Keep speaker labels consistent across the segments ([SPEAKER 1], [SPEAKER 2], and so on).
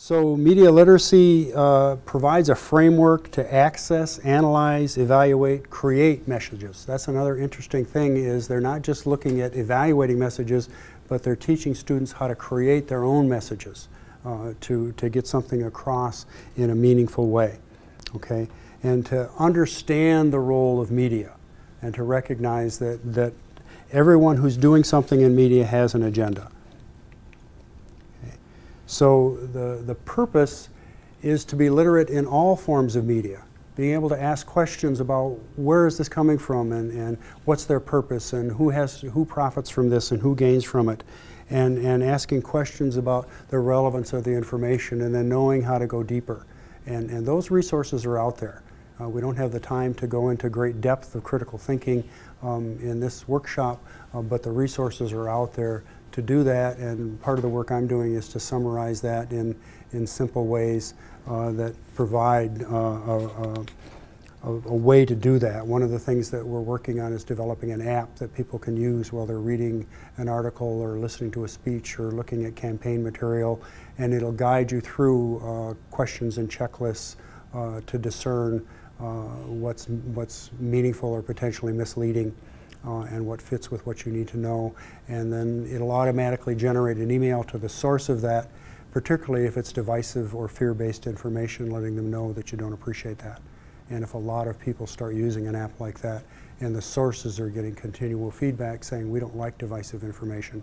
[SPEAKER 1] So media literacy uh, provides a framework to access, analyze, evaluate, create messages. That's another interesting thing is they're not just looking at evaluating messages, but they're teaching students how to create their own messages uh, to, to get something across in a meaningful way, okay? And to understand the role of media and to recognize that, that everyone who's doing something in media has an agenda. So the, the purpose is to be literate in all forms of media, being able to ask questions about where is this coming from and, and what's their purpose and who, has, who profits from this and who gains from it. And, and asking questions about the relevance of the information and then knowing how to go deeper. And, and those resources are out there. Uh, we don't have the time to go into great depth of critical thinking um, in this workshop, uh, but the resources are out there to do that, and part of the work I'm doing is to summarize that in, in simple ways uh, that provide uh, a, a, a, way to do that. One of the things that we're working on is developing an app that people can use while they're reading an article or listening to a speech or looking at campaign material, and it'll guide you through uh, questions and checklists uh, to discern uh, what's, what's meaningful or potentially misleading uh, and what fits with what you need to know. And then it'll automatically generate an email to the source of that, particularly if it's divisive or fear-based information, letting them know that you don't appreciate that. And if a lot of people start using an app like that and the sources are getting continual feedback saying we don't like divisive information,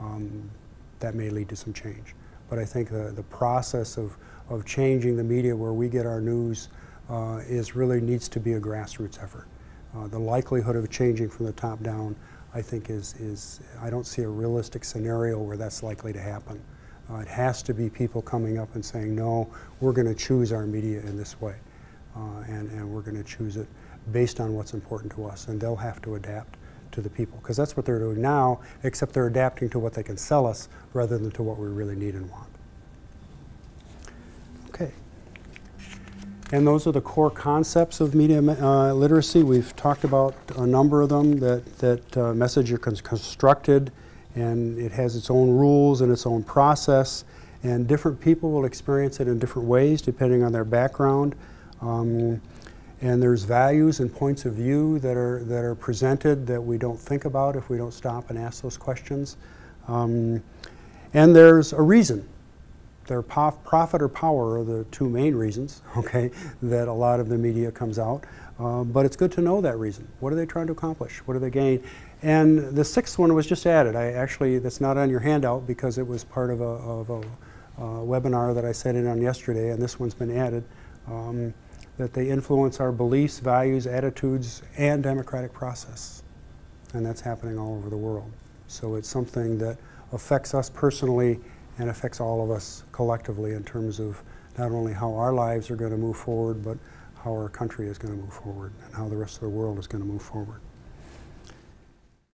[SPEAKER 1] um, that may lead to some change. But I think the, the process of, of changing the media where we get our news uh, is really needs to be a grassroots effort. Uh, the likelihood of changing from the top down, I think, is, is I don't see a realistic scenario where that's likely to happen. Uh, it has to be people coming up and saying, no, we're going to choose our media in this way, uh, and, and we're going to choose it based on what's important to us, and they'll have to adapt to the people, because that's what they're doing now, except they're adapting to what they can sell us rather than to what we really need and want. And those are the core concepts of media uh, literacy. We've talked about a number of them, that, that uh, message is constructed and it has its own rules and its own process. And different people will experience it in different ways depending on their background. Um, and there's values and points of view that are, that are presented that we don't think about if we don't stop and ask those questions. Um, and there's a reason their profit or power are the two main reasons, okay, that a lot of the media comes out. Uh, but it's good to know that reason. What are they trying to accomplish? What do they gain? And the sixth one was just added. I actually, that's not on your handout because it was part of a, of a uh, webinar that I sent in on yesterday, and this one's been added. Um, that they influence our beliefs, values, attitudes, and democratic process. And that's happening all over the world. So it's something that affects us personally and affects all of us collectively in terms of not only how our lives are going to move forward, but how our country is going to move forward and how the rest of the world is going to move forward.